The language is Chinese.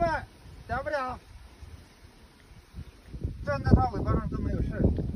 喂屌不屌站在它尾巴上都没有事。